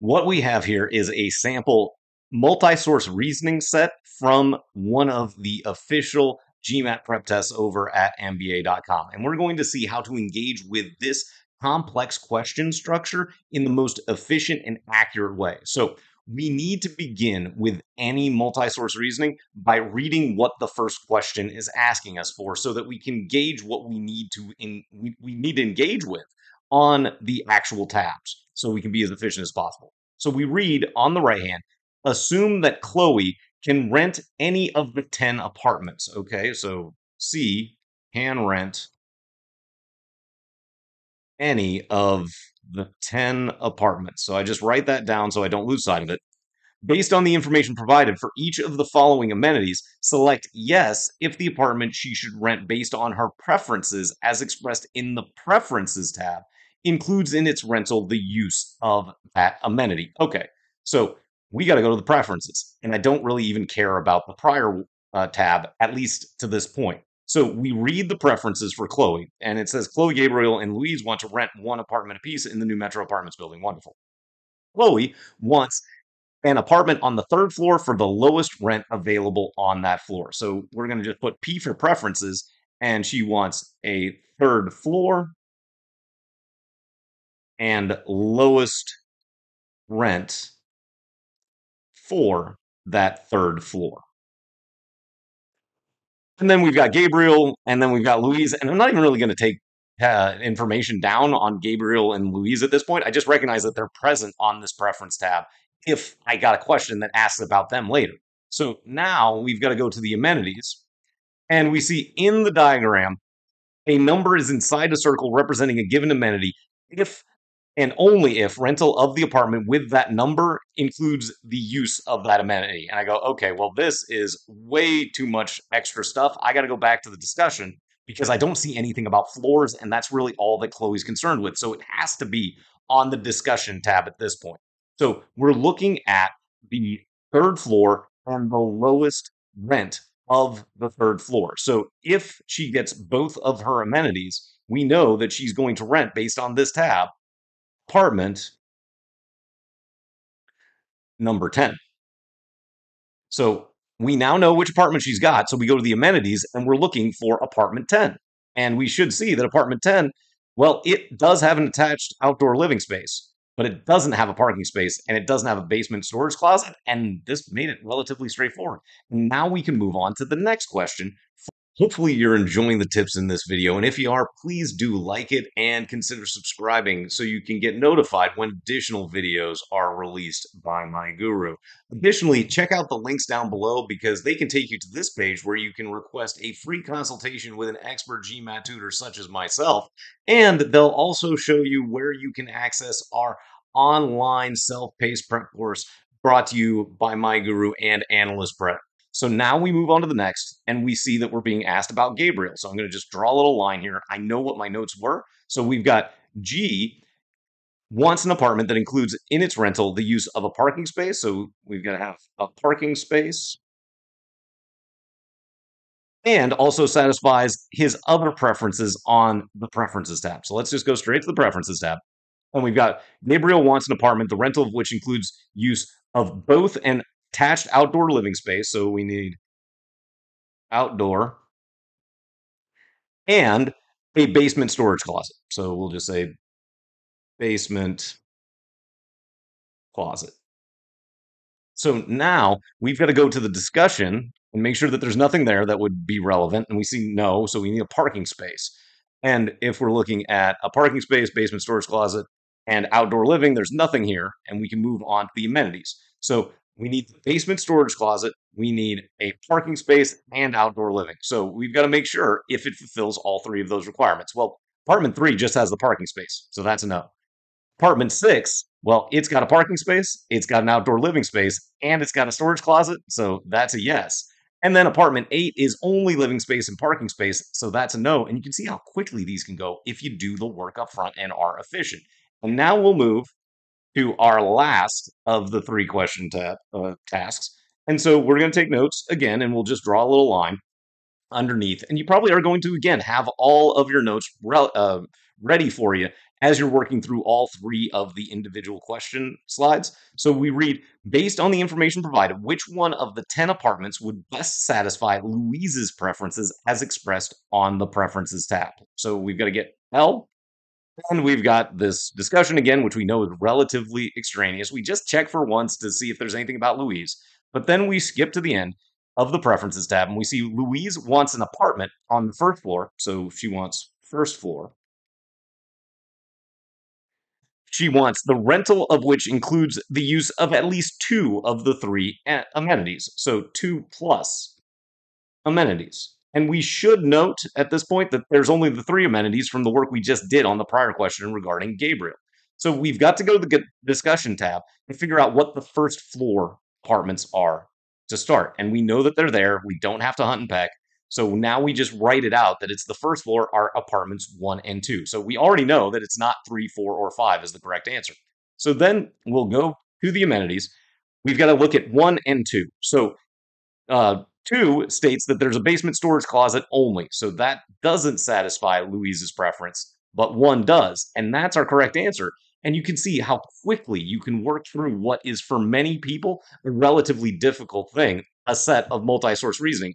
what we have here is a sample multi-source reasoning set from one of the official GMAT prep tests over at MBA.com. And we're going to see how to engage with this complex question structure in the most efficient and accurate way. So we need to begin with any multi-source reasoning by reading what the first question is asking us for so that we can gauge what we need to in, we, we need to engage with on the actual tabs so we can be as efficient as possible. So we read on the right hand, assume that Chloe can rent any of the 10 apartments. Okay, so C can rent any of the 10 apartments. So I just write that down so I don't lose sight of it. Based on the information provided for each of the following amenities, select yes if the apartment she should rent based on her preferences as expressed in the Preferences tab includes in its rental the use of that amenity. Okay, so we got to go to the Preferences, and I don't really even care about the prior uh, tab, at least to this point. So we read the preferences for Chloe, and it says Chloe, Gabriel, and Louise want to rent one apartment apiece in the new Metro Apartments building. Wonderful. Chloe wants an apartment on the third floor for the lowest rent available on that floor. So we're going to just put P for preferences, and she wants a third floor and lowest rent for that third floor. And then we've got Gabriel, and then we've got Louise. And I'm not even really going to take uh, information down on Gabriel and Louise at this point. I just recognize that they're present on this preference tab if I got a question that asks about them later. So now we've got to go to the amenities, and we see in the diagram a number is inside a circle representing a given amenity if and only if rental of the apartment with that number includes the use of that amenity. And I go, okay, well, this is way too much extra stuff. I got to go back to the discussion because I don't see anything about floors, and that's really all that Chloe's concerned with. So it has to be on the discussion tab at this point. So we're looking at the third floor and the lowest rent of the third floor. So if she gets both of her amenities, we know that she's going to rent based on this tab apartment number 10. So we now know which apartment she's got. So we go to the amenities and we're looking for apartment 10. And we should see that apartment 10, well, it does have an attached outdoor living space, but it doesn't have a parking space and it doesn't have a basement storage closet. And this made it relatively straightforward. Now we can move on to the next question Hopefully, you're enjoying the tips in this video. And if you are, please do like it and consider subscribing so you can get notified when additional videos are released by MyGuru. Additionally, check out the links down below because they can take you to this page where you can request a free consultation with an expert GMAT tutor such as myself. And they'll also show you where you can access our online self-paced prep course brought to you by MyGuru and Analyst Prep so now we move on to the next, and we see that we're being asked about Gabriel. So I'm going to just draw a little line here. I know what my notes were. So we've got G wants an apartment that includes in its rental the use of a parking space. So we've got to have a parking space. And also satisfies his other preferences on the preferences tab. So let's just go straight to the preferences tab. And we've got Gabriel wants an apartment, the rental of which includes use of both an attached outdoor living space. So we need outdoor and a basement storage closet. So we'll just say basement closet. So now we've got to go to the discussion and make sure that there's nothing there that would be relevant. And we see no, so we need a parking space. And if we're looking at a parking space, basement storage closet, and outdoor living, there's nothing here. And we can move on to the amenities. So we need the basement storage closet, we need a parking space and outdoor living. So we've got to make sure if it fulfills all three of those requirements. Well, apartment three just has the parking space, so that's a no. Apartment six, well, it's got a parking space, it's got an outdoor living space, and it's got a storage closet, so that's a yes. And then apartment eight is only living space and parking space, so that's a no. And you can see how quickly these can go if you do the work up front and are efficient. And now we'll move to our last of the three question ta- uh, tasks. And so we're going to take notes again, and we'll just draw a little line underneath. And you probably are going to, again, have all of your notes re- uh, ready for you as you're working through all three of the individual question slides. So we read, based on the information provided, which one of the 10 apartments would best satisfy Louise's preferences as expressed on the preferences tab? So we've got to get L, and we've got this discussion again, which we know is relatively extraneous. We just check for once to see if there's anything about Louise, but then we skip to the end of the preferences tab and we see Louise wants an apartment on the first floor. So she wants first floor. She wants the rental of which includes the use of at least two of the three amenities. So two plus amenities. And we should note at this point that there's only the three amenities from the work we just did on the prior question regarding Gabriel. So we've got to go to the discussion tab and figure out what the first floor apartments are to start. And we know that they're there. We don't have to hunt and peck. So now we just write it out that it's the first floor are apartments one and two. So we already know that it's not three, four, or five is the correct answer. So then we'll go to the amenities. We've got to look at one and two. So uh, two states that there's a basement storage closet only. So that doesn't satisfy Louise's preference, but one does. And that's our correct answer. And you can see how quickly you can work through what is for many people a relatively difficult thing, a set of multi source reasoning